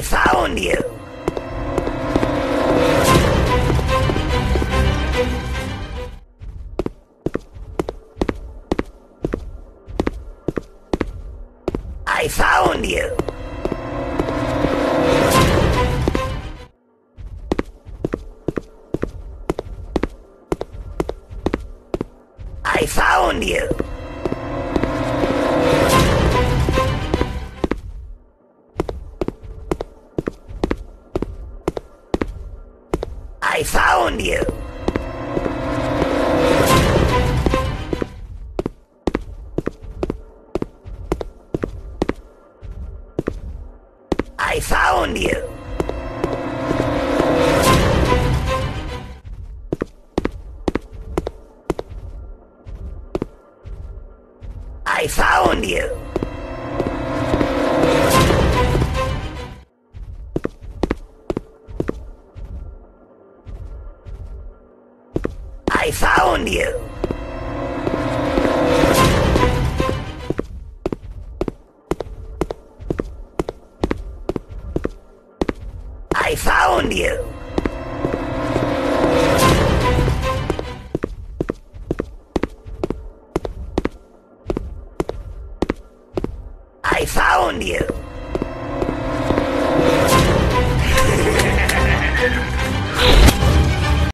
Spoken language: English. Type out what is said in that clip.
I found you. I found you. I found you. I found you. I found you. I found you. I found you. I found you. I found you.